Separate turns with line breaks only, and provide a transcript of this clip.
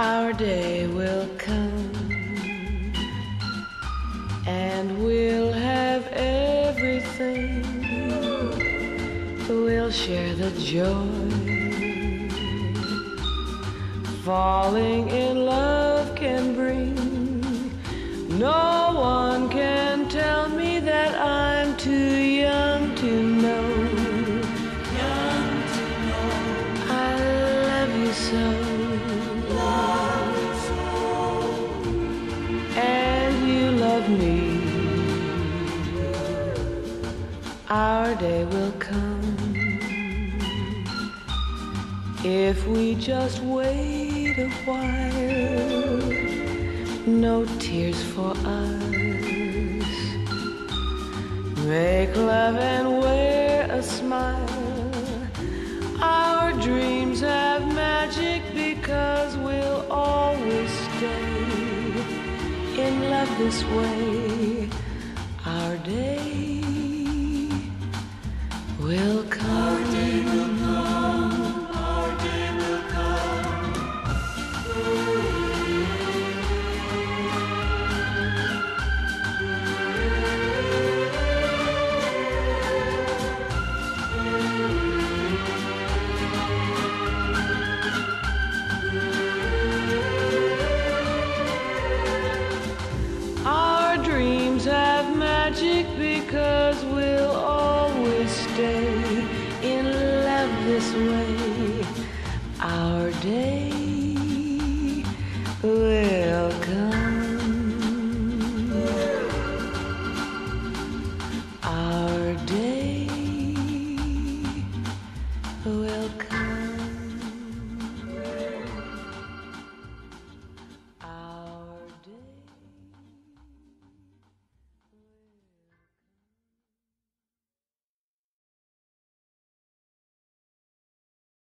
Our day will come and we'll have everything. We'll share the joy. Falling in love can bring. No one can tell me that I'm too young Our day will come if we just wait a while. No tears for us. Make love and wear a smile. Our dreams have magic because we'll always stay in love this way. magic because we'll always stay in love this way. Our day.